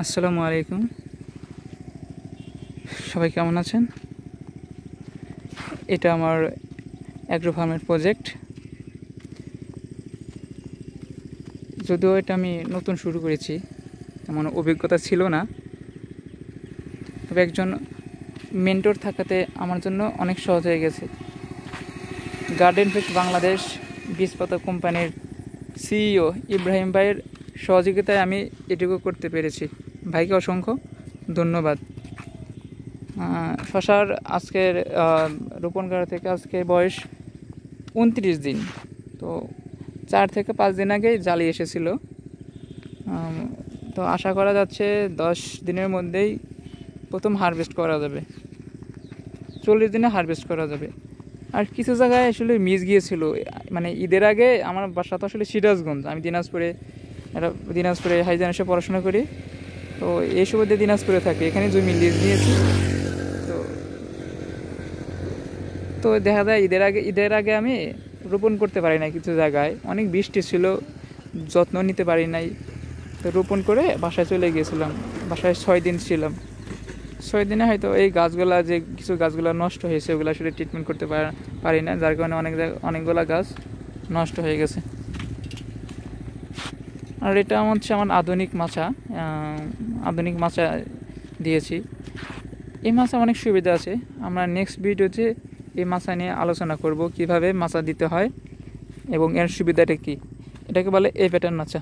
আসসালামু আলাইকুম। সবাই কেমন আছেন? এটা আমার অ্যাগ্রো ফার্মের প্রজেক্ট। যদিও এটা আমি নতুন শুরু করেছি, তেমন অভিজ্ঞতা ছিল না। তবে একজন মেন্টর থাকাতে আমার জন্য অনেক সহজ হয়ে গেছে। গার্ডেন ফিক্স বাংলাদেশ বীজপাতা কোম্পানির সিইও ইব্রাহিম ভাইয়ের সহযোগিতায় আমি এটুকু করতে পেরেছি। ভাইকে অসংখ্য ধন্যবাদ। শশার আজকের রোপণ করা থেকে আজকে বয়স উনত্রিশ দিন। তো চার থেকে পাঁচ দিন আগেই জালি এসেছিল। তো আশা করা যাচ্ছে দশ দিনের মধ্যেই প্রথম হারভেস্ট করা যাবে। চল্লিশ দিনে হারভেস্ট করা যাবে। আর কিছু জায়গায় আসলে মিস গিয়েছিল। মানে ঈদের আগে আমার বাসা তো আসলে সিরাজগঞ্জ। আমি দিনাজপুরে একটা দিনাজপুরে হাইজান এসে পড়াশোনা করি। তো এই সুবাদে দিনাজপুরে থাকি। এখানে জমি লিজ নিয়েছি তো তো দেখা যায় ঈদের আগে ঈদের আগে আমি রোপণ করতে পারি না কিছু জায়গায়। অনেক বৃষ্টি ছিল, যত্ন নিতে পারি নাই। তো রোপণ করে বাসায় চলে গিয়েছিলাম। বাসায় ছয় দিন ছিলাম। ছয় দিনে হয়তো এই গাছগুলা যে কিছু গাছগুলো নষ্ট হয়েছে, ওগুলো আসলে ট্রিটমেন্ট করতে পার- না। যার কারণে অনেক অনেকগুলা গাছ নষ্ট হয়ে গেছে। আর এটা হচ্ছে আমার আধুনিক মাছা আধুনিক মাছা দিয়েছি। এই মাছা অনেক সুবিধা আছে। আমরা নেক্সট ভিডিওতে এই মাছা নিয়ে আলোচনা করব, কীভাবে মাছা দিতে হয় এবং এর সুবিধাটা কী? এটাকে বলে এ প্যাটার্ন মাছা।